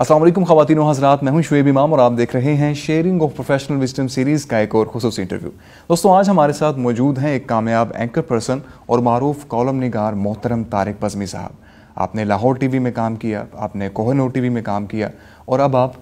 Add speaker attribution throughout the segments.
Speaker 1: السلام علیکم خواتین و حضرات، میں ہوں شعیب امام اور آپ دیکھ رہے ہیں sharing of professional wisdom series کا ایک اور خصوصی انٹرویو دوستوں آج ہمارے ساتھ موجود ہیں ایک کامیاب اینکر پرسن اور معروف کالم نگار محترم طارق پزمی صاحب۔ آپ نے لاہور ٹی وی میں کام کیا، آپ نے کوہنور ٹی وی میں کام کیا اور اب آپ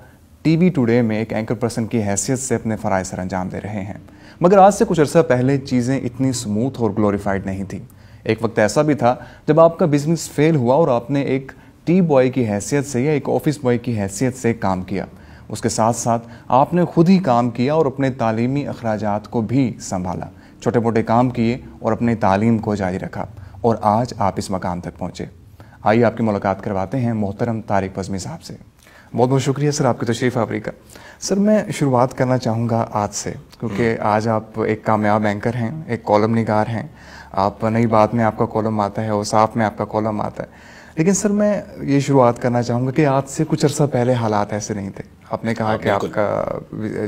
Speaker 1: ٹی وی ٹوڈے میں ایک اینکر پرسن کی حیثیت سے اپنے فرائض سر انجام دے رہے ہیں۔ مگر آج سے کچھ عرصہ پہلے چیزیں اتنی سموتھ اور گلوریفائڈ نہیں تھیں۔ ایک وقت ایسا بھی تھا جب آپ کا بزنس فیل ہوا اور آپ نے ایک ٹی بوائے کی حیثیت سے یا ایک آفس بوائے کی حیثیت سے کام کیا۔ اس کے ساتھ ساتھ آپ نے خود ہی کام کیا اور اپنے تعلیمی اخراجات کو بھی سنبھالا۔ چھوٹے موٹے کام کیے اور اپنے تعلیم کو جاری رکھا اور آج آپ اس مقام تک پہنچے۔ آئیے آپ کی ملاقات کرواتے ہیں محترم طارق پزمی صاحب سے۔ بہت بہت شکریہ سر آپ کی تشریف آوری کا۔ سر میں شروعات کرنا چاہوں گا آج سے کیونکہ آج آپ ایک کامیاب اینکر ہیں، ایک کالم نگار ہیں۔ آپ نئی بات میں آپ کا کالم آتا ہے اور صاف میں آپ کا کالم آتا ہے۔ لیکن سر میں یہ شروعات کرنا چاہوں گا کہ آج سے کچھ عرصہ پہلے حالات ایسے نہیں تھے۔ آپ نے کہا کہ آپ کا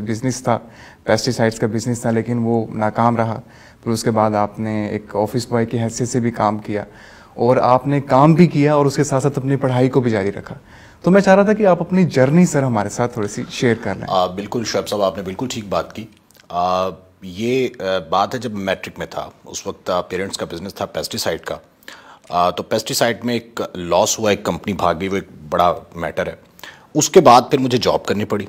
Speaker 1: بزنس تھا پیسٹی سائڈس کا بزنس تھا لیکن وہ ناکام رہا۔ پھر اس کے بعد آپ نے ایک آفس بوائے کی حیثیت سے بھی کام کیا اور آپ نے کام بھی کیا اور اس کے ساتھ ساتھ اپنی پڑھائی کو بھی جاری رکھا۔ تو میں چاہ رہا تھا کہ آپ اپنی جرنی سر ہمارے ساتھ تھوڑی سی شیئر کر لیں۔
Speaker 2: بالکل شعیب صاحب آپ نے بالکل ٹھیک بات کی۔ یہ بات ہے جب میٹرک میں تھا۔ اس وقت پیرنٹس کا بزنس تھا پیسٹی سائڈ کا۔ تو پیسٹی سائڈ میں ایک لاس ہوا، ایک کمپنی بھاگ گئی، وہ ایک بڑا میٹر ہے۔ اس کے بعد پھر مجھے جاب کرنی پڑی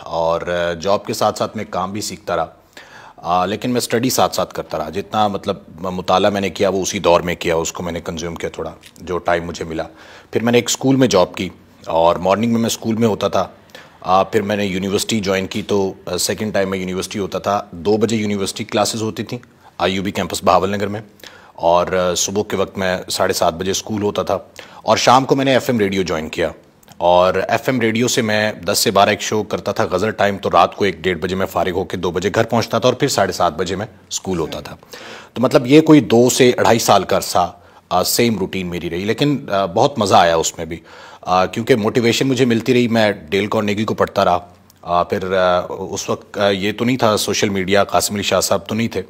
Speaker 2: اور جاب کے ساتھ ساتھ میں کام بھی سیکھتا رہا۔ لیکن میں اسٹڈی ساتھ ساتھ کرتا رہا۔ جتنا مطلب مطالعہ میں نے کیا، وہ اسی دور میں کیا، اس کو میں نے کنزیوم کیا تھوڑا، جو ٹائم مجھے ملا۔ پھر میں نے ایک اسکول میں جاب کی اور مارننگ میں میں اسکول میں ہوتا تھا۔ پھر میں نے یونیورسٹی جوائن کی تو سیکنڈ ٹائم میں یونیورسٹی ہوتا تھا۔ دو بجے یونیورسٹی کلاسز ہوتی تھیں۔ I U B campus Bahawalnagar میں۔ اور صبح کے وقت میں ساڑھے سات بجے اسکول ہوتا تھا اور شام کو میں نے ایف ایم ریڈیو جوائن کیا اور ایف ایم ریڈیو سے میں دس سے بارہ ایک شو کرتا تھا غزل ٹائم تو رات کو ایک ڈیڑھ بجے میں فارغ ہو کے دو بجے گھر پہنچتا تھا اور پھر ساڑھے سات بجے میں اسکول ہوتا تھا۔ تو مطلب یہ کوئی دو سے اڑھائی سال کا عرصہ سیم روٹین میری رہی لیکن بہت مزہ آیا اس میں بھی۔ کیونکہ موٹیویشن مجھے ملتی رہی، میں ڈیل کارنیگی کو پڑھتا رہا۔ پھر اس وقت یہ تو نہیں تھا سوشل میڈیا قاسم علی شاہ صاحب تو نہیں تھے۔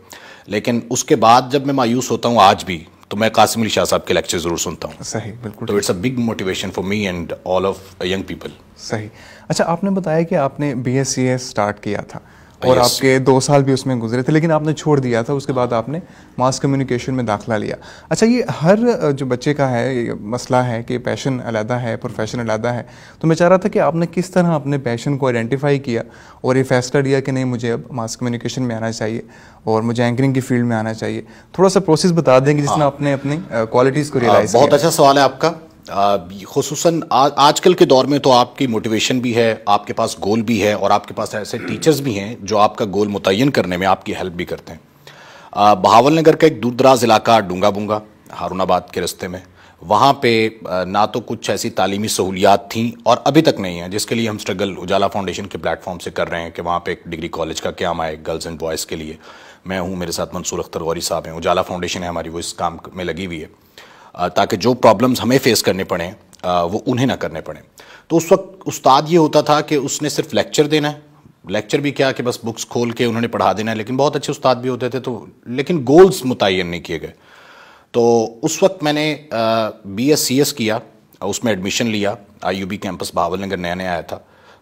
Speaker 2: لیکن اس کے بعد جب میں مایوس ہوتا ہوں آج بھی تو میں قاسم علی شاہ صاحب کے لیکچر ضرور سنتا ہوں۔
Speaker 1: صحیح بالکل
Speaker 2: تو it's a big motivation for me and all of young people
Speaker 1: صحیح۔ اچھا آپ نے بتایا کہ آپ نے B S C S start کیا تھا۔ اور آپ کے دو سال بھی اس میں گزرے تھے لیکن آپ نے چھوڑ دیا تھا اس کے بعد آپ نے ماس کمیونیکیشن میں داخلہ لیا۔ اچھا یہ ہر جو بچے کا ہے یہ مسئلہ ہے کہ پیشن علیحدہ ہے پروفیشن علیحدہ ہے تو میں چاہ رہا تھا کہ آپ نے کس طرح اپنے پیشن کو آئیڈینٹیفائی کیا اور یہ فیصلہ لیا کہ نہیں مجھے اب ماس کمیونیکیشن میں آنا چاہیے اور مجھے اینکرنگ کی فیلڈ میں آنا چاہیے۔ تھوڑا سا پروسیس بتا دیں کہ جس میں آپ نے اپنی کوالٹیز کو ریئلائز
Speaker 2: بہت اچھا سوال ہے آپ کا۔ خصوصاً آج کل کے دور میں تو آپ کی موٹیویشن بھی ہے، آپ کے پاس گول بھی ہے اور آپ کے پاس ایسے ٹیچرز بھی ہیں جو آپ کا گول متعین کرنے میں آپ کی ہیلپ بھی کرتے ہیں۔ بہاول نگر کا ایک دور دراز علاقہ ڈونگا بونگا ہارون آباد کے رستے میں، وہاں پہ نہ تو کچھ ایسی تعلیمی سہولیات تھیں اور ابھی تک نہیں ہیں، جس کے لیے ہم اسٹرگل اجالا فاؤنڈیشن کے پلیٹ فارم سے کر رہے ہیں کہ وہاں پہ ایک ڈگری کالج کا قیام آئے گرلز اینڈ بوائز کے لیے۔ میں ہوں، میرے ساتھ منصور اختر غوری صاحب ہیں، اجالا فاؤنڈیشن ہے ہماری، وہ اس کام میں لگی ہوئی ہے۔ تاکہ جو پرابلمز ہمیں فیس کرنے پڑیں وہ انہیں نہ کرنے پڑیں۔ تو اس وقت استاد یہ ہوتا تھا کہ اس نے صرف لیکچر دینا ہے۔ لیکچر بھی کیا کہ بس بکس کھول کے انہوں نے پڑھا دینا ہے، لیکن بہت اچھے استاد بھی ہوتے تھے تو، لیکن گولز متعین نہیں کیے گئے۔ تو اس وقت میں نے بی ایس سی ایس کیا اس میں ایڈمیشن لیا۔ I U B campus Bahawalnagar نیا نیا آیا تھا۔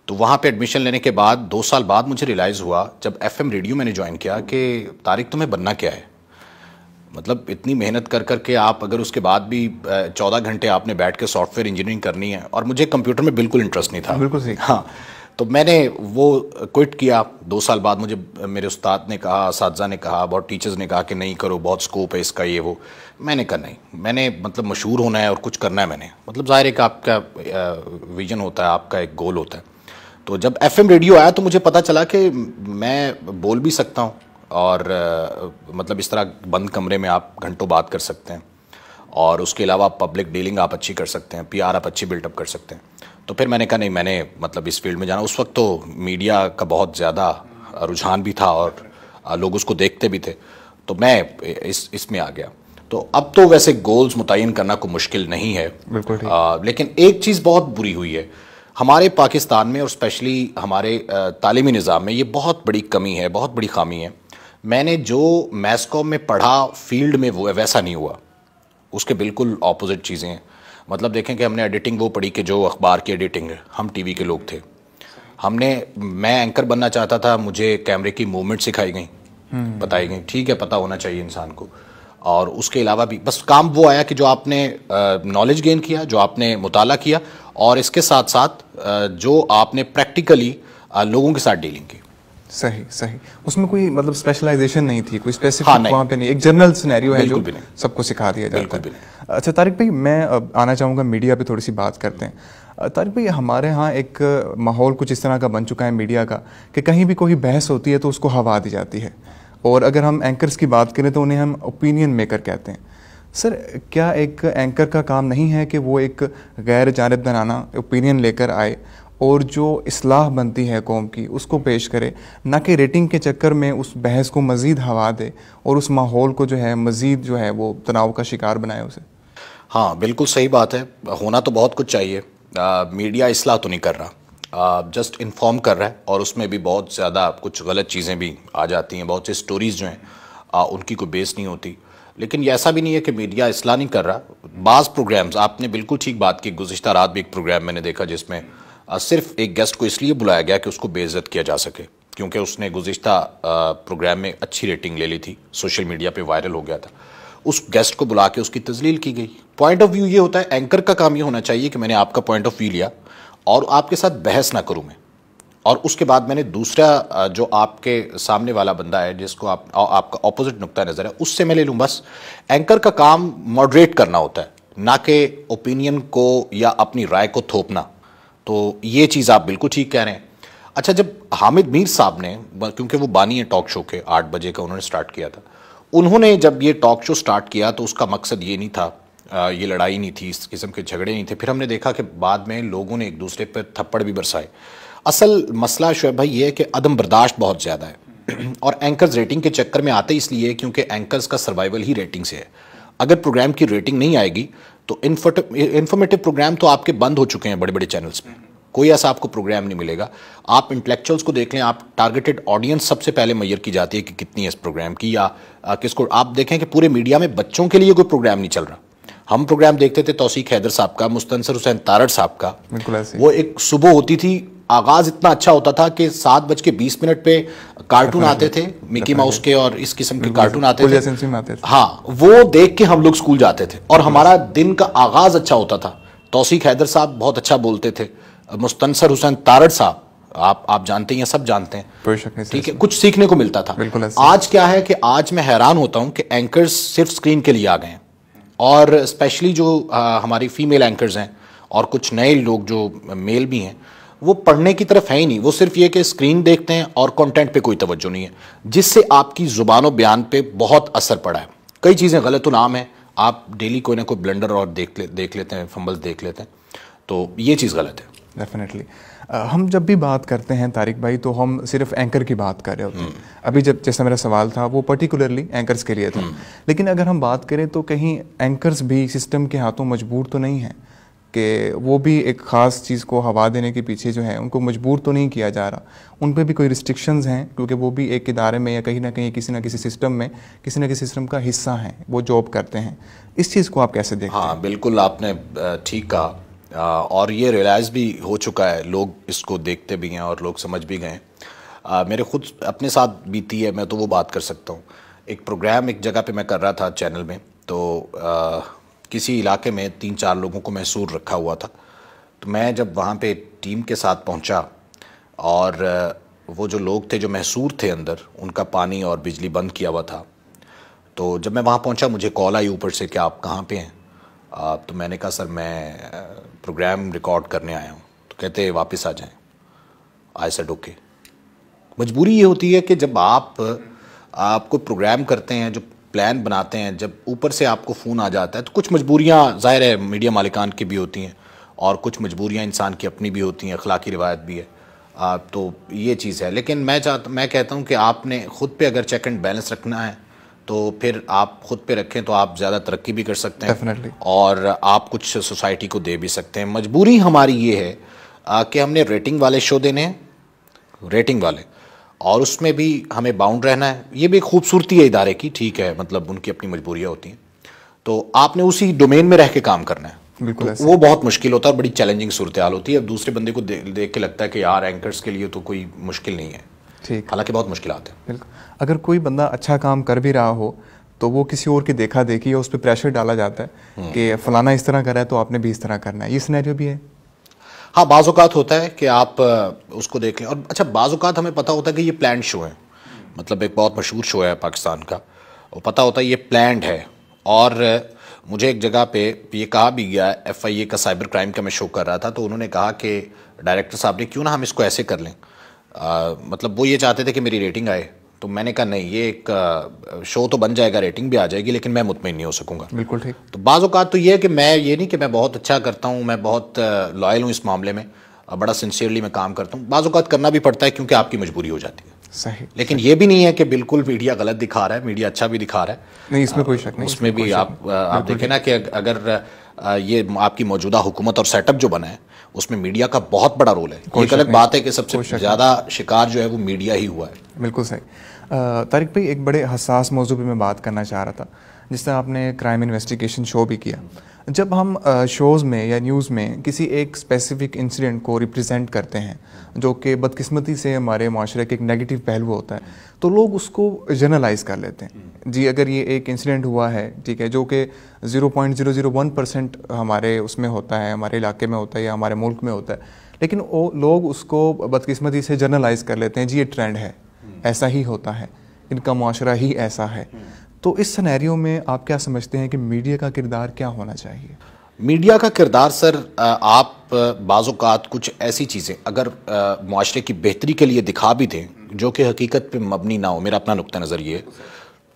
Speaker 2: تو وہاں پہ ایڈمیشن لینے کے بعد دو سال بعد مجھے ریلائز ہوا، جب ایف ایم ریڈیو میں نے جوائن کیا کہ تاریخ تمہیں بننا کیا ہے۔ مطلب اتنی محنت کر کر کے آپ اگر اس کے بعد بھی چودہ گھنٹے آپ نے بیٹھ کے سافٹ ویئر انجینئرنگ کرنی ہے اور مجھے کمپیوٹر میں بالکل انٹرسٹ نہیں تھا۔
Speaker 1: بالکل
Speaker 2: ہاں تو میں نے وہ کوئٹ کیا۔ دو سال بعد مجھے میرے استاد نے کہا اساتذہ نے کہا بہت ٹیچرز نے کہا کہ نہیں کرو بہت سکوپ ہے اس کا یہ وہ۔ میں نے کہا نہیں میں نے مطلب مشہور ہونا ہے اور کچھ کرنا ہے میں نے۔ مطلب ظاہر ہے کہ آپ کا ویژن ہوتا ہے آپ کا ایک گول ہوتا ہے۔ تو جب ایف ایم ریڈیو آیا تو مجھے پتہ چلا کہ میں بول بھی سکتا ہوں۔ اور مطلب اس طرح بند کمرے میں آپ گھنٹوں بات کر سکتے ہیں اور اس کے علاوہ پبلک ڈیلنگ آپ اچھی کر سکتے ہیں پی آر آپ اچھی بلٹ اپ کر سکتے ہیں۔ تو پھر میں نے کہا نہیں میں نے مطلب اس فیلڈ میں جانا۔ اس وقت تو میڈیا کا بہت زیادہ رجحان بھی تھا اور لوگ اس کو دیکھتے بھی تھے۔ تو میں اس اس میں آ گیا۔ تو اب تو ویسے گولز متعین کرنا کوئی مشکل نہیں ہے۔ لیکن ایک چیز بہت بری ہوئی ہے۔ ہمارے پاکستان میں اور اسپیشلی ہمارے تعلیمی نظام میں یہ بہت بڑی کمی ہے بہت بڑی خامی ہے۔ میں نے جو میس کام میں پڑھا فیلڈ میں وہ ویسا نہیں ہوا۔ اس کے بالکل اپوزٹ چیزیں۔ ہیں مطلب دیکھیں کہ ہم نے ایڈیٹنگ وہ پڑھی کہ جو اخبار کی ایڈیٹنگ ہے ہم ٹی وی کے لوگ تھے۔ ہم نے میں اینکر بننا چاہتا تھا مجھے کیمرے کی موومنٹ سکھائی گئیں۔ بتائی گئیں۔ ٹھیک ہے پتہ ہونا چاہیے انسان کو۔ اور اس کے علاوہ بھی بس کام وہ آیا کہ جو آپ نے نالج گین کیا جو آپ نے مطالعہ کیا۔ اور اس کے ساتھ ساتھ جو آپ نے پریکٹیکلی لوگوں کے ساتھ ڈیلنگ کی۔
Speaker 1: صحیح صحیح۔ اس میں کوئی مطلب اسپیشلائزیشن نہیں تھی کوئی اسپیسیفک وہاں پہ نہیں ایک جنرل سنیریو ہے جو سب کو سکھا دیا جاتا ہے۔ اچھا طارق بھائی میں آنا چاہوں گا میڈیا پہ تھوڑی سی بات کرتے ہیں۔ طارق بھائی ہمارے ہاں ایک ماحول کچھ اس طرح کا بن چکا ہے میڈیا کا کہ کہیں بھی کوئی بحث ہوتی ہے تو اس کو ہوا دی جاتی ہے۔ اور اگر ہم اینکرز کی بات کریں تو انہیں ہم اوپینین میکر کہتے ہیں۔ سر کیا ایک اینکر کا کام نہیں ہے کہ وہ ایک غیر جانب دنانہ اوپینین لے کر آئے؟ اور جو اصلاح بنتی ہے قوم کی، اس کو پیش کرے۔ نہ کہ ریٹنگ کے چکر میں اس بحث کو مزید ہوا دے اور اس ماحول کو جو ہے مزید جو ہے وہ تناؤ کا شکار بنائے اسے۔
Speaker 2: ہاں بالکل صحیح بات ہے۔ ہونا تو بہت کچھ چاہیے۔ میڈیا اصلاح تو نہیں کر رہا۔ جسٹ انفارم کر رہا ہے اور اس میں بھی بہت زیادہ کچھ غلط چیزیں بھی آ جاتی ہیں۔ بہت سی سٹوریز جو ہیں ان کی کوئی بیس نہیں ہوتی۔ لیکن یہ ایسا بھی نہیں ہے کہ میڈیا اصلاح نہیں کر رہا۔ بعض پروگرامز آپ نے بالکل ٹھیک بات کی۔ گزشتہ رات بھی ایک پروگرام میں نے دیکھا جس میں صرف ایک گیسٹ کو اس لیے بلایا گیا کہ اس کو بے عزت کیا جا سکے، کیونکہ اس نے گزشتہ پروگرام میں اچھی ریٹنگ لے لی تھی سوشل میڈیا پہ وائرل ہو گیا تھا۔ اس گیسٹ کو بلا کے اس کی تزلیل کی گئی۔ پوائنٹ آف ویو یہ ہوتا ہے اینکر کا کام یہ ہونا چاہیے کہ میں نے آپ کا پوائنٹ آف ویو لیا اور آپ کے ساتھ بحث نہ کروں میں۔ اور اس کے بعد میں نے دوسرا جو آپ کے سامنے والا بندہ ہے، جس کو آپ آپ کا اپوزٹ نقطہ نظر ہے، اس سے میں لے لوں۔ بس اینکر کا کام ماڈریٹ کرنا ہوتا ہے، نہ کہ اوپینین کو یا اپنی رائے کو تھوپنا۔ تو یہ چیز آپ بالکل ٹھیک کہہ رہے ہیں۔ اچھا جب حامد میر صاحب نے، کیونکہ وہ بانی ہے ٹاک شو کے آٹھ بجے کا، انہوں نے سٹارٹ کیا تھا۔ انہوں نے جب یہ ٹاک شو سٹارٹ کیا تو اس کا مقصد یہ نہیں تھا یہ لڑائی نہیں تھی، اس قسم کے جھگڑے نہیں تھے۔ پھر ہم نے دیکھا کہ بعد میں لوگوں نے ایک دوسرے پہ تھپڑ بھی برسائے۔ اصل مسئلہ شعیب بھائی یہ ہے کہ عدم برداشت بہت زیادہ ہے۔ اور اینکرز ریٹنگ کے چکر میں آتے اس لیے کیونکہ اینکرز کا سروائیول ہی ریٹنگ سے ہے۔ اگر پروگرام کی ریٹنگ نہیں آئے گی تو انفارمیٹو پروگرام تو آپ کے بند ہو چکے ہیں بڑے بڑے چینلز میں کوئی ایسا آپ کو پروگرام نہیں ملے گا۔ آپ انٹلیکچوئلس کو دیکھ لیں آپ ٹارگیٹڈ آڈینس سب سے پہلے میئر کی جاتی ہے کہ کتنی ہے اس پروگرام کی یا کس کو۔ آپ دیکھیں کہ پورے میڈیا میں بچوں کے لیے کوئی پروگرام نہیں چل رہا۔ ہم پروگرام دیکھتے تھے توسیق حیدر صاحب کا مستنصر حسین تارڑ صاحب کا۔ وہ ایک صبح ہوتی تھی آغاز اتنا اچھا ہوتا تھا کہ سات بج کے بیس منٹ پہ کارٹون آتے تھے مکی ماؤس کے اور اس قسم کے کارٹون آتے تھے۔ ہاں وہ دیکھ کے ہم لوگ سکول جاتے تھے اور ہمارا دن کا آغاز اچھا ہوتا تھا۔ توسیق حیدر صاحب بہت اچھا بولتے تھے۔ مستنصر حسین تارڑ صاحب آپ آپ جانتے ہیں سب جانتے ہیں۔ ٹھیک ہے کچھ سیکھنے کو ملتا تھا۔ آج کیا ہے کہ آج میں حیران ہوتا ہوں کہ اینکرز صرف سکرین کے لیے آ گئے ہیں۔ اور اسپیشلی جو ہماری فیمیل اینکرز ہیں اور کچھ نئے لوگ جو میل بھی ہیں وہ پڑھنے کی طرف ہے ہی نہیں وہ صرف یہ کہ اسکرین دیکھتے ہیں اور کنٹینٹ پہ کوئی توجہ نہیں ہے جس سے آپ کی زبان و بیان پہ بہت اثر پڑا ہے۔ کئی چیزیں غلط و نام ہیں آپ ڈیلی کوئی نہ کوئی بلنڈر اور دیکھ دیکھ لیتے ہیں فمبلز دیکھ لیتے ہیں۔ تو یہ چیز غلط ہے۔
Speaker 1: ڈیفینیٹلی ہم جب بھی بات کرتے ہیں طارق بھائی تو ہم صرف اینکر کی بات کر رہے ہوتے ہیں۔ ابھی جب جیسا میرا سوال تھا وہ پرٹیکولرلی اینکرز کے لیے تھا۔ لیکن اگر ہم بات کریں تو کہیں اینکرز بھی سسٹم کے ہاتھوں مجبور تو نہیں ہیں۔ کہ وہ بھی ایک خاص چیز کو ہوا دینے کے پیچھے جو ہے ان کو مجبور تو نہیں کیا جا رہا۔ ان پہ بھی کوئی ریسٹرکشنز ہیں، کیونکہ وہ بھی ایک ادارے میں یا کہیں نہ کہیں کسی نہ کسی سسٹم میں کسی نہ کسی سسٹم کا حصہ ہیں، وہ جاب کرتے ہیں۔ اس چیز کو آپ کیسے دیکھیں
Speaker 2: ہاں بالکل آپ نے ٹھیک کہا۔ اور یہ ریلائز بھی ہو چکا ہے، لوگ اس کو دیکھتے بھی ہیں اور لوگ سمجھ بھی گئے۔ میرے خود اپنے ساتھ بیتی ہے، میں تو وہ بات کر سکتا ہوں۔ ایک پروگرام ایک جگہ پہ میں کر رہا تھا چینل میں، تو کسی علاقے میں تین چار لوگوں کو محسور رکھا ہوا تھا۔ تو میں جب وہاں پہ ٹیم کے ساتھ پہنچا اور وہ جو لوگ تھے جو محسور تھے اندر، ان کا پانی اور بجلی بند کیا ہوا تھا۔ تو جب میں وہاں پہنچا، مجھے کال آئی اوپر سے کہ آپ کہاں پہ ہیں؟ تو میں نے کہا، سر، میں پروگرام ریکارڈ کرنے آیا ہوں۔ تو کہتے، واپس آ جائیں۔ I said okay. مجبوری یہ ہوتی ہے کہ جب آپ آپ کو پروگرام کرتے ہیں، جو پلان بناتے ہیں جب اوپر سے آپ کو فون آ جاتا ہے تو کچھ مجبوریاں ظاہر ہے میڈیا مالکان کی بھی ہوتی ہیں اور کچھ مجبوریاں انسان کی اپنی بھی ہوتی ہیں اخلاقی روایت بھی ہے۔ تو یہ چیز ہے۔ لیکن میں چاہتا میں کہتا ہوں کہ آپ نے خود پہ اگر چیک اینڈ بیلنس رکھنا ہے تو پھر آپ خود پہ رکھیں تو آپ زیادہ ترقی بھی کر سکتے ہیں۔ اور آپ کچھ سوسائٹی کو دے بھی سکتے ہیں۔ مجبوری ہماری یہ ہے کہ ہم نے ریٹنگ والے شو دینے ہیں ریٹنگ والے اور اس میں بھی ہمیں باؤنڈ رہنا ہے۔ یہ بھی ایک خوبصورتی ہے ادارے کی ٹھیک ہے مطلب ان کی اپنی مجبوریاں ہوتی ہیں۔ تو آپ نے اسی ڈومین میں رہ کے کام کرنا ہے۔
Speaker 1: بالکل
Speaker 2: وہ بہت مشکل ہوتا ہے اور بڑی چیلنجنگ صورتحال ہوتی ہے۔ اب دوسرے بندے کو دیکھ کے لگتا ہے کہ یار اینکرز کے لیے تو کوئی مشکل نہیں ہے۔
Speaker 1: ٹھیک۔
Speaker 2: حالانکہ بہت مشکلات ہیں۔
Speaker 1: بالکل۔ اگر کوئی بندہ اچھا کام کر بھی رہا ہو تو وہ کسی اور کی دیکھا دیکھی یا اس پہ پریشر ڈالا جاتا ہے کہ فلانا اس طرح کرا ہے تو آپ نے بھی اس طرح کرنا ہے۔ یہ سنیریو بھی ہے۔
Speaker 2: ہاں بعض اوقات ہوتا ہے کہ آپ اس کو دیکھ لیں۔ اور اچھا بعض اوقات ہمیں پتہ ہوتا ہے کہ یہ پلانڈ شو ہے۔ مطلب ایک بہت مشہور شو ہے پاکستان کا۔ وہ پتہ ہوتا ہے یہ پلانڈ ہے۔ اور مجھے ایک جگہ پہ یہ کہا بھی گیا، ایف آئی اے کا سائبر کرائم کا میں شو کر رہا تھا، تو انہوں نے کہا کہ ڈائریکٹر صاحب نے کیوں نہ ہم اس کو ایسے کر لیں؟ مطلب وہ یہ چاہتے تھے کہ میری ریٹنگ آئے۔ تو میں نے کہا نہیں یہ ایک شو تو بن جائے گا ریٹنگ بھی آ جائے گی لیکن میں مطمئن نہیں ہو سکوں گا۔
Speaker 1: بالکل ٹھیک۔
Speaker 2: تو بعض اوقات تو یہ ہے کہ میں یہ نہیں کہ میں بہت اچھا کرتا ہوں میں بہت لائل ہوں اس معاملے میں بڑا سنسیئرلی میں کام کرتا ہوں۔ بعض اوقات کرنا بھی پڑتا ہے کیونکہ آپ کی مجبوری ہو جاتی ہے۔
Speaker 1: صحیح۔
Speaker 2: لیکن یہ بھی نہیں ہے کہ بالکل میڈیا غلط دکھا رہا ہے میڈیا اچھا بھی دکھا رہا ہے۔
Speaker 1: نہیں اس میں کوئی شک نہیں
Speaker 2: اس میں بھی آپ آپ دیکھیں نا کہ اگر یہ آپ کی موجودہ حکومت اور سیٹ اپ جو بنا ہے اس میں میڈیا کا بہت بڑا رول ہے۔ ایک الگ بات ہے کہ سب سے زیادہ شکار جو ہے وہ میڈیا ہی ہوا ہے۔
Speaker 1: بالکل صحیح۔ طارق بھائی، ایک بڑے حساس موضوع پہ میں بات کرنا چاہ رہا تھا، جس طرح آپ نے کرائم انویسٹیگیشن شو بھی کیا۔ جب ہم شوز میں یا نیوز میں کسی ایک اسپیسیفک انسیڈنٹ کو ریپرزینٹ کرتے ہیں، جو کہ بدقسمتی سے ہمارے معاشرے کے ایک نیگیٹو پہلو ہوتا ہے، تو لوگ اس کو جرنلائز کر لیتے ہیں۔ جی اگر یہ ایک انسیڈنٹ ہوا ہے، ٹھیک ہے، جو کہ zero point zero zero one percent ہمارے اس میں ہوتا ہے، ہمارے علاقے میں ہوتا ہے یا ہمارے ملک میں ہوتا ہے، لیکن وہ لوگ اس کو بدقسمتی سے جرنلائز کر لیتے ہیں جی یہ ٹرینڈ ہے۔ ایسا ہی ہوتا ہے، ان کا معاشرہ ہی ایسا ہے۔ تو اس سنیریو میں آپ کیا سمجھتے ہیں کہ میڈیا کا کردار کیا ہونا چاہیے؟
Speaker 2: میڈیا کا کردار سر آپ بعض اوقات کچھ ایسی چیزیں، اگر معاشرے کی بہتری کے لیے دکھا بھی دیں، جو کہ حقیقت پہ مبنی نہ ہو، میرا اپنا نقطہ نظر یہ،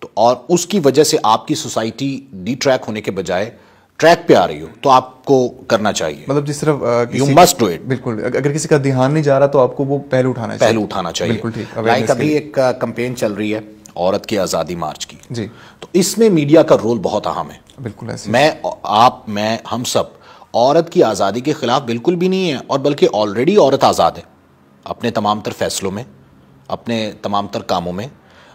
Speaker 2: تو اور اس کی وجہ سے آپ کی سوسائٹی ڈی ٹریک ہونے کے بجائے ٹریک پہ آ رہی ہو تو آپ کو کرنا چاہیے۔
Speaker 1: مطلب جس طرف
Speaker 2: یو مسٹ ڈو اٹ
Speaker 1: بالکل۔ اگر کسی کا دھیان نہیں جا رہا تو آپ کو وہ پہلو اٹھانا چاہیے۔
Speaker 2: پہلو اٹھانا چاہیے۔
Speaker 1: بالکل ٹھیک۔
Speaker 2: لائک ابھی ایک کمپین چل رہی ہے عورت کی آزادی مارچ کی۔
Speaker 1: جی۔
Speaker 2: تو اس میں میڈیا کا رول بہت اہم ہے۔
Speaker 1: بالکل
Speaker 2: میں آپ میں ہم سب عورت کی آزادی کے خلاف بالکل بھی نہیں ہے اور بلکہ آلریڈی عورت آزاد ہے۔ اپنے تمام تر فیصلوں میں اپنے تمام تر کاموں میں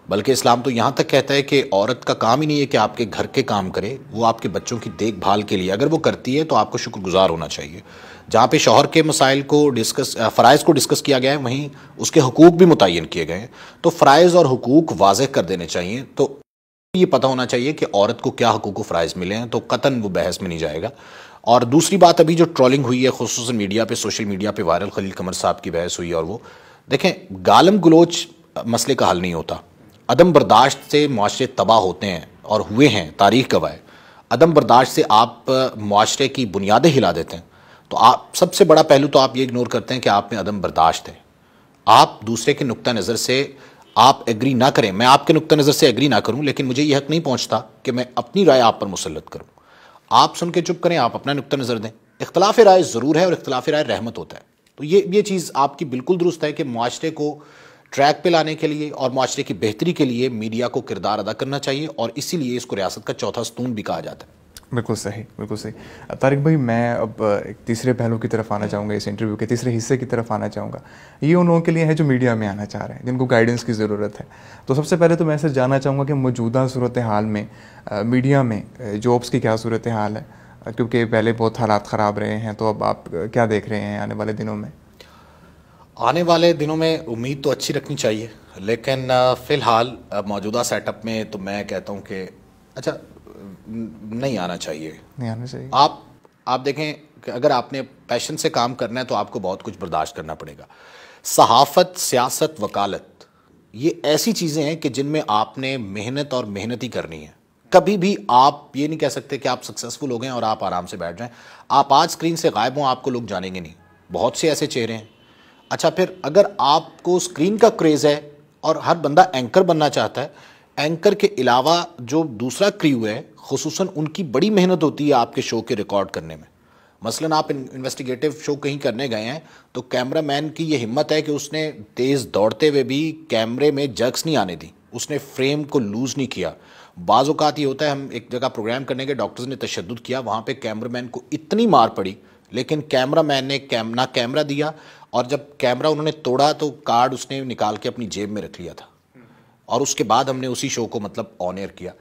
Speaker 2: بلکہ اسلام تو یہاں تک کہتا ہے کہ عورت کا کام ہی نہیں ہے کہ آپ کے گھر کے کام کرے، وہ آپ کے بچوں کی دیکھ بھال کے لیے۔ اگر وہ کرتی ہے تو آپ کو شکر گزار ہونا چاہیے۔ جہاں پہ شوہر کے مسائل کو ڈسکس، فرائض کو ڈسکس کیا گیا ہے، وہیں اس کے حقوق بھی متعین کیے گئے ہیں۔ تو فرائض اور حقوق واضح کر دینے چاہیے۔ تو یہ پتہ ہونا چاہیے کہ عورت کو کیا حقوق و فرائض ملے ہیں۔ تو قطن وہ بحث میں نہیں جائے گا۔ اور دوسری بات ابھی جو ٹرولنگ ہوئی ہے، خصوصاً میڈیا پہ، سوشل میڈیا پہ وائرل خلیل قمر صاحب کی بحث ہوئی اور وہ۔ دیکھیں، گالم گلوچ مسئلے کا حل نہیں ہوتا۔ عدم برداشت سے معاشرے تباہ ہوتے ہیں اور ہوئے ہیں، تاریخ گواہ عدم برداشت سے آپ معاشرے کی بنیادیں ہلا دیتے ہیں۔ تو آپ، سب سے بڑا پہلو تو آپ یہ اگنور کرتے ہیں کہ آپ میں عدم برداشت ہے۔ آپ دوسرے کے نقطہ نظر سے آپ ایگری نہ کریں۔ میں آپ کے نقطہ نظر سے ایگری نہ کروں، لیکن مجھے یہ حق نہیں پہنچتا کہ میں اپنی رائے آپ پر مسلط کروں۔ آپ سن کے چپ کریں، آپ اپنا نقطہ نظر دیں۔ اختلاف رائے ضرور ہے اور اختلاف رائے رحمت ہوتا ہے۔ تو یہ یہ چیز آپ کی بالکل درست ہے کہ معاشرے کو ٹریک پہ لانے کے لیے اور معاشرے کی بہتری کے لیے میڈیا کو کردار ادا کرنا چاہیے اور اسی لیے اس کو ریاست کا چوتھا ستون بھی کہا جاتا ہے۔
Speaker 1: بالکل صحیح بالکل صحیح۔ طارق بھائی، میں اب ایک تیسرے پہلو کی طرف آنا چاہوں گا، اس انٹرویو کے تیسرے حصے کی طرف آنا چاہوں گا۔ یہ ان لوگوں کے لیے ہے جو میڈیا میں آنا چاہ رہے ہیں، جن کو گائیڈنس کی ضرورت ہے۔ تو سب سے پہلے تو میں ایسے جاننا چاہوں گا کہ موجودہ صورت حال میں میڈیا میں جابس کی کیا صورت حال ہے کیونکہ پہلے بہت حالات خراب رہے ہیں، تو اب آپ کیا دیکھ رہے ہیں آنے والے دنوں میں؟
Speaker 2: آنے والے دنوں میں امید تو اچھی رکھنی چاہیے لیکن فی الحال موجودہ سیٹ اپ میں تو میں کہتا ہوں کہ اچھا نہیں آنا چاہیے۔
Speaker 1: نہیں آنا چاہیے۔
Speaker 2: آپ آپ دیکھیں کہ اگر آپ نے پیشن سے کام کرنا ہے تو آپ کو بہت کچھ برداشت کرنا پڑے گا۔ صحافت سیاست وکالت یہ ایسی چیزیں ہیں کہ جن میں آپ نے محنت اور محنت ہی کرنی ہے۔ کبھی بھی آپ یہ نہیں کہہ سکتے کہ آپ سکسیزفل ہو گئے اور آپ آرام سے بیٹھ جائیں۔ آپ آج اسکرین سے غائب ہوں آپ کو لوگ جانیں گے نہیں۔ بہت سے ایسے چہرے ہیں۔ اچھا پھر اگر آپ کو اسکرین کا کریز ہے اور ہر بندہ اینکر بننا چاہتا ہے اینکر کے علاوہ جو دوسرا کریو ہے، خصوصاً ان کی بڑی محنت ہوتی ہے آپ کے شو کے ریکارڈ کرنے میں۔ مثلا آپ انویسٹیگیٹو شو کہیں کرنے گئے ہیں، تو کیمرہ مین کی یہ ہمت ہے کہ اس نے تیز دوڑتے ہوئے بھی کیمرے میں جگس نہیں آنے دی۔ اس نے فریم کو لوز نہیں کیا۔ بعض اوقات یہ ہوتا ہے، ہم ایک جگہ پروگرام کرنے کے ڈاکٹرز نے تشدد کیا، وہاں پہ کیمرہ مین کو اتنی مار پڑی، لیکن کیمرہ مین نے نہ کیمرہ دیا اور جب کیمرہ انہوں نے توڑا تو کارڈ اس نے نکال کے اپنی جیب میں رکھ لیا تھا۔ اور اس کے بعد ہم نے اسی شو کو مطلب آن ایئر کیا۔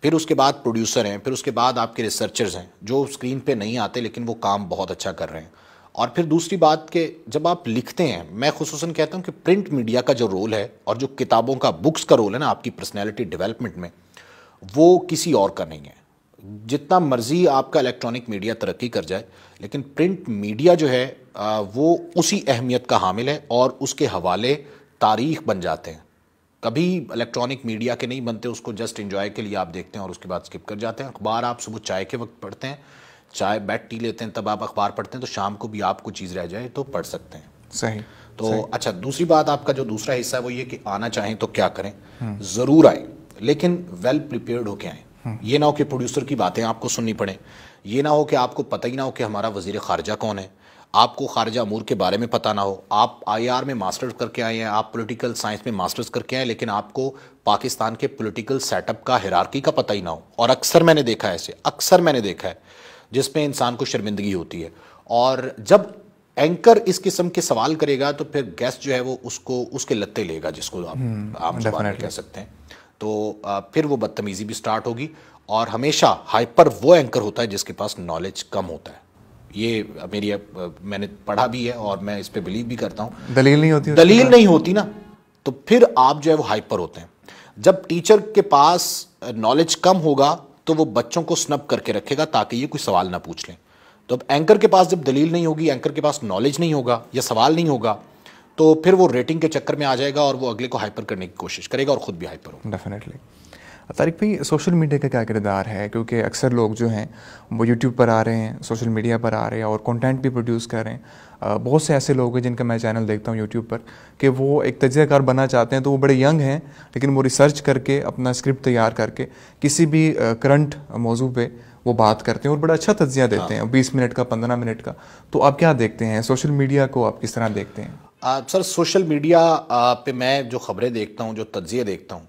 Speaker 2: پھر اس کے بعد پروڈیوسر ہیں، پھر اس کے بعد آپ کے ریسرچرز ہیں، جو اسکرین پہ نہیں آتے لیکن وہ کام بہت اچھا کر رہے ہیں۔ اور پھر دوسری بات کہ جب آپ لکھتے ہیں، میں خصوصاً کہتا ہوں کہ پرنٹ میڈیا کا جو رول ہے اور جو کتابوں کا بکس کا رول ہے نا، آپ کی پرسنالٹی ڈیولپمنٹ میں، وہ کسی اور کا نہیں ہے۔ جتنا مرضی آپ کا الیکٹرانک میڈیا ترقی کر جائے لیکن پرنٹ میڈیا جو ہے وہ اسی اہمیت کا حامل ہے اور اس کے حوالے تاریخ بن جاتے ہیں۔ کبھی الیکٹرانک میڈیا کے نہیں بنتے اس کو جسٹ انجوائے کے لیے آپ دیکھتے ہیں اور اس کے بعد اسکپ کر جاتے ہیں۔ اخبار آپ صبح چائے کے وقت پڑھتے ہیں چائے بیٹھ ٹی لیتے ہیں تب آپ اخبار پڑھتے ہیں تو شام کو بھی آپ کو چیز رہ جائے تو پڑھ سکتے ہیں۔
Speaker 1: صحیح
Speaker 2: تو اچھا دوسری بات آپ کا جو دوسرا حصہ ہے وہ یہ کہ آنا چاہیں تو کیا کریں؟ ضرور آئیں لیکن ویل پریپیئرڈ ہو کے آئیں۔ یہ نہ ہو کہ پروڈیوسر کی باتیں آپ کو سننی پڑیں۔ یہ نہ ہو کہ آپ کو پتہ ہی نہ ہو کہ ہمارا وزیر خارجہ کون ہے۔ آپ کو خارجہ امور کے بارے میں پتہ نہ ہو۔ آپ آئی آر میں ماسٹرز کر کے آئے ہیں آپ پولیٹیکل سائنس میں ماسٹرز کر کے آئے لیکن آپ کو پاکستان کے پولیٹیکل سیٹ اپ کا ہرارکی کا پتہ ہی نہ ہو۔ اور اکثر میں نے دیکھا ہے ایسے اکثر میں نے دیکھا ہے جس میں انسان کو شرمندگی ہوتی ہے۔ اور جب اینکر اس قسم کے سوال کرے گا تو پھر گیسٹ جو ہے وہ اس کو اس کے لتے لے گا جس کو آپ میں کہہ سکتے ہیں۔ تو پھر وہ بدتمیزی بھی سٹارٹ ہوگی اور ہمیشہ ہائپر وہ اینکر ہوتا ہے جس کے پاس نالج کم ہوتا ہے۔ یہ میری میں نے پڑھا بھی ہے اور میں اس پہ بلیو بھی کرتا ہوں۔
Speaker 1: دلیل نہیں ہوتی
Speaker 2: دلیل نہیں ہوتی نا تو پھر آپ جو ہے وہ ہائپر ہوتے ہیں۔ جب ٹیچر کے پاس نالج کم ہوگا تو وہ بچوں کو سنپ کر کے رکھے گا تاکہ یہ کوئی سوال نہ پوچھ لیں۔ تو اب اینکر کے پاس جب دلیل نہیں ہوگی اینکر کے پاس نالج نہیں ہوگا یا سوال نہیں ہوگا تو پھر وہ ریٹنگ کے چکر میں آ جائے گا اور وہ اگلے کو ہائپر کرنے کی کوشش کرے گا اور خود بھی ہائپر ہوگا۔
Speaker 1: ڈیفینیٹلی طارق بھائی سوشل میڈیا کا کیا کردار ہے؟ کیونکہ اکثر لوگ جو ہیں وہ یوٹیوب پر آ رہے ہیں سوشل میڈیا پر آ رہے ہیں اور کنٹینٹ بھی پروڈیوس کر رہے ہیں۔ بہت سے ایسے لوگ ہیں جن کا میں چینل دیکھتا ہوں یوٹیوب پر کہ وہ ایک تجزیہ کار بننا چاہتے ہیں تو وہ بڑے ینگ ہیں لیکن وہ ریسرچ کر کے اپنا اسکرپٹ تیار کر کے کسی بھی کرنٹ موضوع پہ وہ بات کرتے ہیں اور بڑا اچھا تجزیہ دیتے ہیں بیس منٹ کا پندرہ منٹ کا۔ تو آپ کیا دیکھتے ہیں؟ سوشل میڈیا کو آپ کس طرح دیکھتے ہیں؟
Speaker 2: سر سوشل میڈیا پہ میں جو خبریں دیکھتا ہوں جو تجزیے دیکھتا ہوں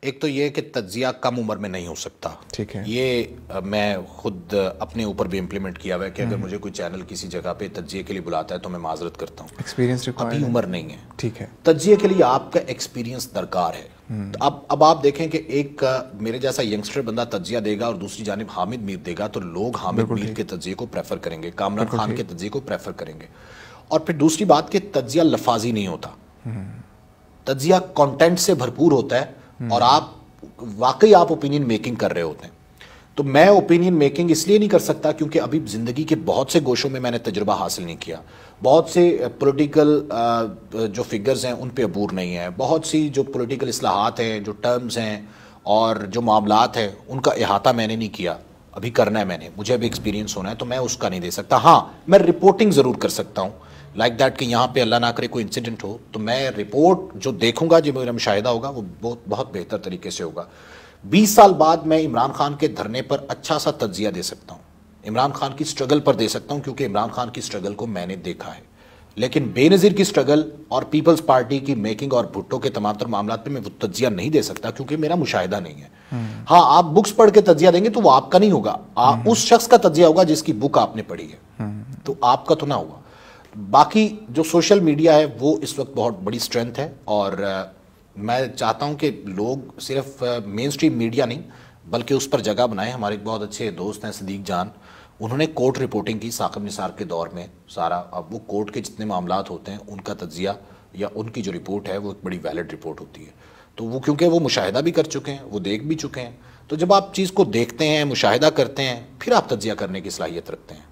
Speaker 2: ایک تو یہ کہ تجزیہ کم عمر میں نہیں ہو سکتا۔
Speaker 1: ٹھیک ہے۔
Speaker 2: یہ میں خود اپنے اوپر بھی امپلیمنٹ کیا ہوا ہے کہ اگر مجھے کوئی چینل کسی جگہ پہ تجزیے کے لیے بلاتا ہے تو میں معذرت کرتا ہوں۔
Speaker 1: ایکسپیرینس
Speaker 2: ابھی عمر نہیں ہے۔
Speaker 1: ٹھیک ہے۔
Speaker 2: تجزیے کے لیے آپ کا ایکسپیرینس درکار ہے۔ اب اب آپ دیکھیں کہ ایک میرے جیسا ینگسٹر بندہ تجزیہ دے گا اور دوسری جانب حامد میر دے گا تو لوگ حامد میر کے تجزیے کو پریفر کریں گے کامران خان کے تجزیے کو پریفر کریں گے۔ اور پھر دوسری بات کہ تجزیہ لفاظی نہیں ہوتا۔ تجزیہ کانٹینٹ سے بھرپور ہوتا ہے اور آپ واقعی آپ اوپینین میکنگ کر رہے ہوتے ہیں۔ تو میں اوپینین میکنگ اس لیے نہیں کر سکتا کیونکہ ابھی زندگی کے بہت سے گوشوں میں میں نے تجربہ حاصل نہیں کیا۔ بہت سے پولیٹیکل جو فگرز ہیں ان پہ عبور نہیں ہے۔ بہت سی جو پولیٹیکل اصلاحات ہیں، جو ٹرمز ہیں اور جو معاملات ہیں، ان کا احاطہ میں نے نہیں کیا۔ ابھی کرنا ہے میں نے۔ مجھے ابھی ایکسپیرینس ہونا ہے تو میں اس کا نہیں دے سکتا۔ ہاں میں رپورٹنگ ضرور کر سکتا ہوں۔ لائک دیٹ کہ یہاں پہ اللہ نہ کرے کوئی انسیڈنٹ ہو تو میں رپورٹ جو دیکھوں گا جو میرا مشاہدہ ہوگا وہ بہت بہت بہتر طریقے سے ہوگا۔ بیس سال بعد میں عمران خان کے دھرنے پر اچھا سا تجزیہ دے سکتا ہوں۔ عمران خان کی سٹرگل پر دے سکتا ہوں کیونکہ عمران خان کی سٹرگل کو میں نے دیکھا ہے۔ لیکن بے نظیر کی سٹرگل اور پیپلز پارٹی کی میکنگ اور بھٹو کے تمام تر معاملات پہ میں وہ تجزیہ نہیں دے سکتا کیونکہ میرا مشاہدہ نہیں ہے۔ ہاں آپ بکس پڑھ کے تجزیہ دیں گے تو وہ آپ کا نہیں ہوگا۔ اس شخص کا تجزیہ ہوگا جس کی بک آپ نے پڑھی ہے۔ تو آپ کا تو نہ ہوگا۔ باقی جو سوشل میڈیا ہے وہ اس وقت بہت بڑی سٹرینتھ ہے اور میں چاہتا ہوں کہ لوگ صرف مین سٹریم میڈیا نہیں، بلکہ اس پر جگہ بنائیں۔ ہمارے بہت اچھے دوست ہیں صدیق جان۔ انہوں نے کورٹ رپورٹنگ کی ثاقب نثار کے دور میں سارا۔ اب وہ کورٹ کے جتنے معاملات ہوتے ہیں، ان کا تجزیہ یا ان کی جو رپورٹ ہے، وہ ایک بڑی ویلڈ رپورٹ ہوتی ہے۔ تو وہ کیونکہ وہ مشاہدہ بھی کر چکے ہیں، وہ دیکھ بھی چکے ہیں۔ تو جب آپ چیز کو دیکھتے ہیں، مشاہدہ کرتے ہیں، پھر آپ تجزیہ کرنے کی صلاحیت رکھتے ہیں۔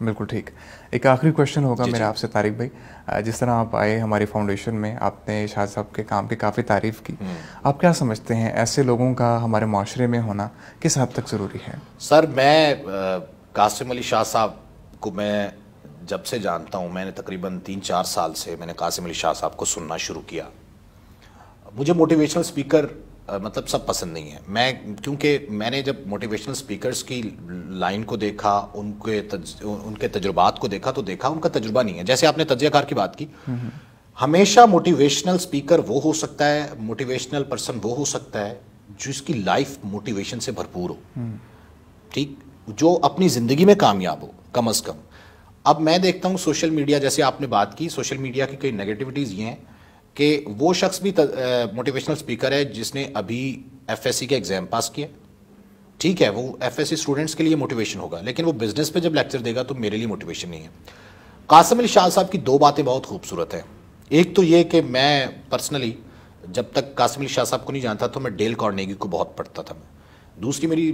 Speaker 1: بالکل ٹھیک۔ ایک آخری کوشچن ہوگا جی، میرا جی۔ آپ سے طارق بھائی۔ جس طرح آپ آئے ہماری فاؤنڈیشن میں آپ نے شاہ صاحب کے کام کی کافی تعریف کی۔ آپ کیا سمجھتے ہیں ایسے لوگوں کا ہمارے معاشرے میں ہونا کس حد تک ضروری ہے؟
Speaker 2: سر میں قاسم علی شاہ صاحب کو میں جب سے جانتا ہوں میں نے تقریباً تین چار سال سے میں نے قاسم علی شاہ صاحب کو سننا شروع کیا۔ مجھے موٹیویشنل اسپیکر مطلب سب پسند نہیں ہے میں، کیونکہ میں نے جب موٹیویشنل سپیکرز کی لائن کو دیکھا، ان کے ان کے تجربات کو دیکھا، تو دیکھا ان کا تجربہ نہیں ہے۔ جیسے آپ نے تجزیہ کار کی بات کی، ہمیشہ موٹیویشنل سپیکر وہ ہو سکتا ہے موٹیویشنل پرسن وہ ہو سکتا ہے جس کی لائف موٹیویشن سے بھرپور ہو۔ ٹھیک؟ جو اپنی زندگی میں کامیاب ہو، کم از کم۔ اب میں دیکھتا ہوں سوشل میڈیا، جیسے آپ نے بات کی، سوشل میڈیا کی کئی نیگیٹیوٹیز یہ ہیں۔ کہ وہ شخص بھی موٹیویشنل سپیکر ہے جس نے ابھی ایف ایس سی کا ایگزام پاس کیا ٹھیک ہے، وہ ایف ایس سی اسٹوڈنٹس کے لیے موٹیویشن ہوگا، لیکن وہ بزنس پہ جب لیکچر دے گا تو میرے لیے موٹیویشن نہیں ہے۔ قاسم علی شاہ صاحب کی دو باتیں بہت خوبصورت ہیں۔ ایک تو یہ کہ میں پرسنلی جب تک قاسم علی شاہ صاحب کو نہیں جانتا تو میں ڈیل کارنیگی کو بہت پڑھتا تھا۔ میں دوسری میری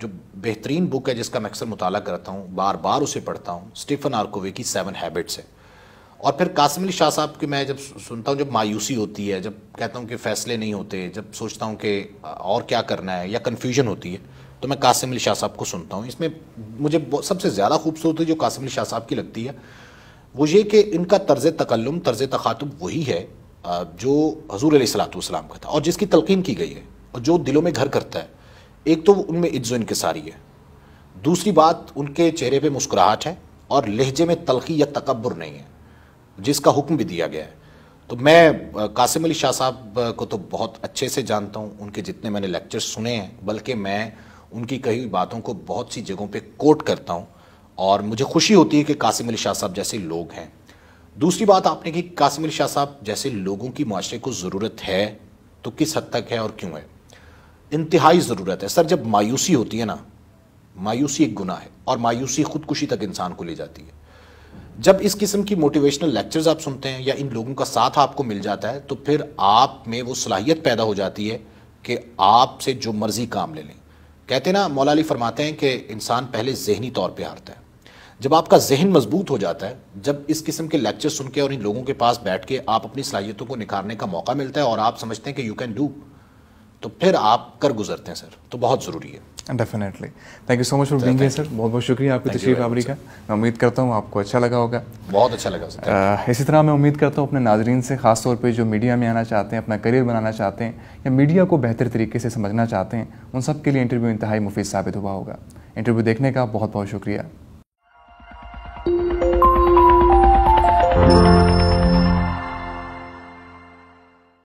Speaker 2: جو بہترین بک ہے جس کا میں اکثر مطالعہ کرتا ہوں، بار بار اسے پڑھتا ہوں اسٹیفن آرکووے کی سیون ہیبٹس ہے۔ اور پھر قاسم علی شاہ صاحب کی میں جب سنتا ہوں، جب مایوسی ہوتی ہے، جب کہتا ہوں کہ فیصلے نہیں ہوتے، جب سوچتا ہوں کہ اور کیا کرنا ہے یا کنفیوژن ہوتی ہے، تو میں قاسم علی شاہ صاحب کو سنتا ہوں۔ اس میں مجھے سب سے زیادہ خوبصورت جو قاسم علی شاہ صاحب کی لگتی ہے، وہ یہ کہ ان کا طرز تکلم، طرز تخاتب وہی ہے جو حضور علیہ السلاۃ والسلام کا تھا۔ اور جس کی تلقین کی گئی ہے اور جو دلوں میں گھر کرتا ہے، ایک تو ان میں عز و انکساری ہے۔ دوسری بات، ان کے چہرے پہ مسکراہٹ ہے اور لہجے میں تلخی یا تکبر نہیں ہے۔ جس کا حکم بھی دیا گیا ہے۔ تو میں، قاسم علی شاہ صاحب، کو تو بہت اچھے سے جانتا ہوں، ان کے جتنے میں نے لیکچر سنے ہیں، بلکہ میں ان کی کئی باتوں کو بہت سی جگہوں پہ کوٹ کرتا ہوں اور مجھے خوشی ہوتی ہے کہ قاسم علی شاہ صاحب جیسے لوگ ہیں۔ دوسری بات آپ نے کہ قاسم علی شاہ صاحب جیسے لوگوں کی معاشرے کو ضرورت ہے تو کس حد تک ہے اور کیوں ہے؟ انتہائی ضرورت ہے۔ سر، جب مایوسی ہوتی ہے نا، مایوسی ایک گناہ ہے اور مایوسی خودکشی تک انسان کو لے جاتی ہے۔ جب اس قسم کی موٹیویشنل لیکچرز آپ سنتے ہیں یا ان لوگوں کا ساتھ آپ کو مل جاتا ہے، تو پھر آپ میں وہ صلاحیت پیدا ہو جاتی ہے کہ آپ سے جو مرضی کام لے لیں۔ کہتے ہیں نا، مولا علی فرماتے ہیں کہ انسان پہلے ذہنی طور پہ ہارتا ہے۔ جب آپ کا ذہن مضبوط ہو جاتا ہے، جب اس قسم کے لیکچر سن کے اور ان لوگوں کے پاس بیٹھ کے آپ اپنی صلاحیتوں کو نکھارنے کا موقع ملتا ہے اور آپ سمجھتے ہیں کہ یو کین ڈو تو پھر آپ کر گزرتے ہیں سر تو بہت ضروری ہے۔
Speaker 1: Definitely thank you so much for being sir بہت بہت شکریہ آپ کی تشریف آوری کا۔ میں امید کرتا ہوں آپ کو اچھا لگا ہوگا۔
Speaker 2: بہت اچھا لگا
Speaker 1: سر اسی طرح میں امید کرتا ہوں اپنے ناظرین سے خاص طور پہ جو میڈیا میں آنا چاہتے ہیں اپنا کریئر بنانا چاہتے ہیں یا میڈیا کو بہتر طریقے سے سمجھنا چاہتے ہیں ان سب کے لیے انٹرویو انتہائی مفید ثابت ہوا ہوگا۔ انٹرویو دیکھنے کا بہت بہت شکریہ۔